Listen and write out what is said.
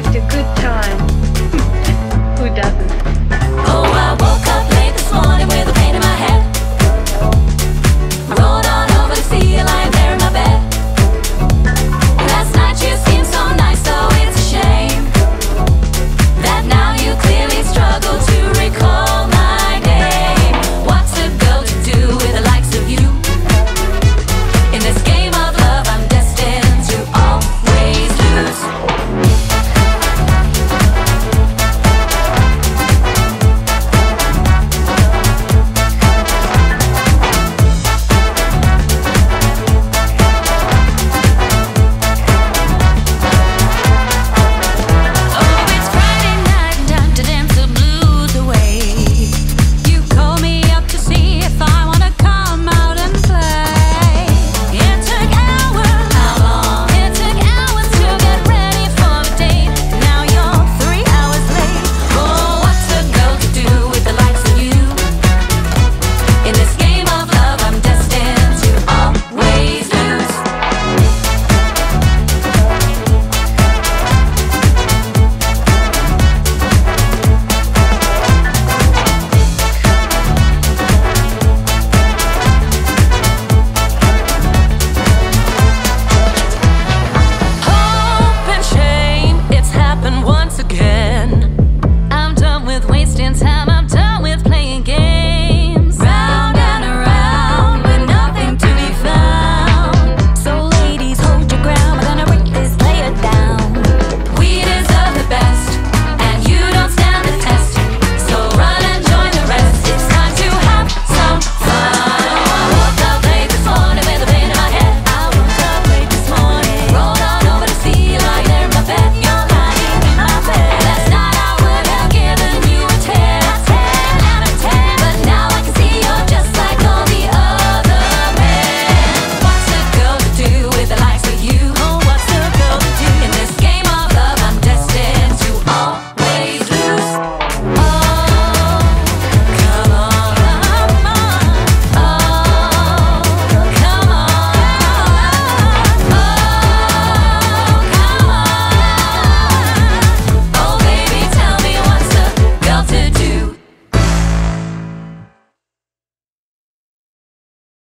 liked a good time. Who doesn't?